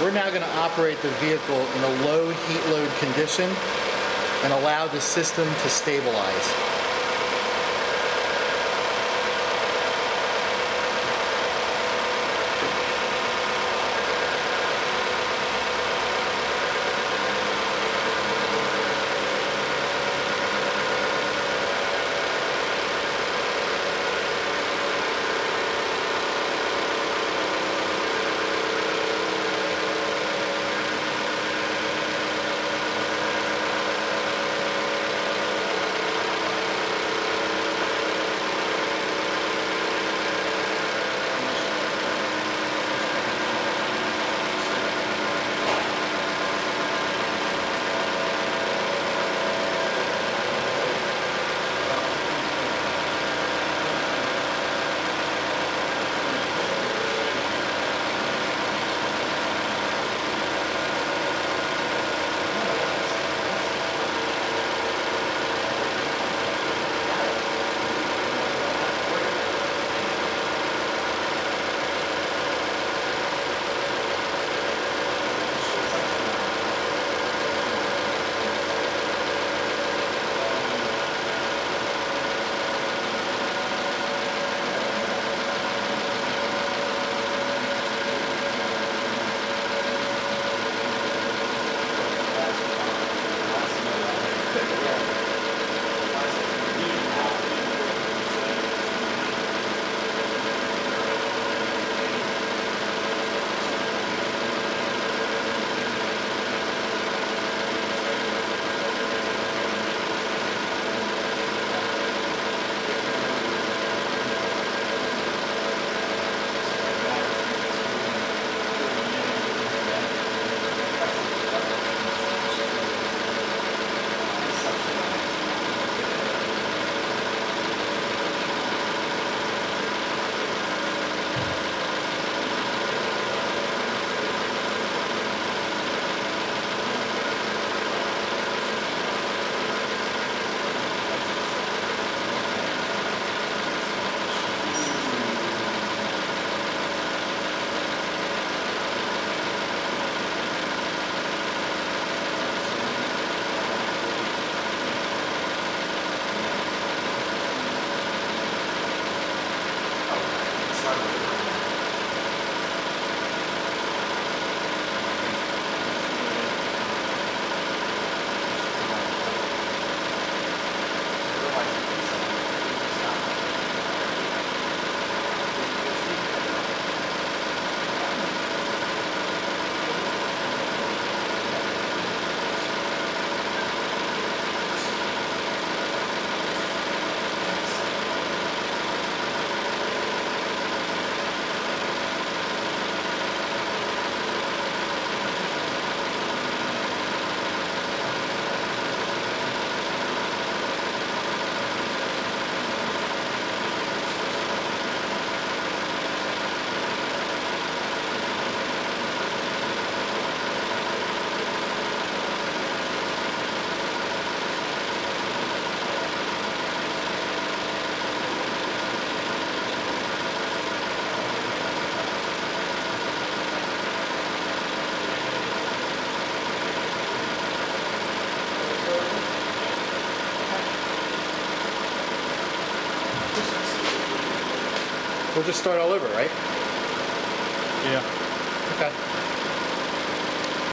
we're now going to operate the vehicle in a low heat load condition and allow the system to stabilize. We'll just start all over, right? Yeah. Okay.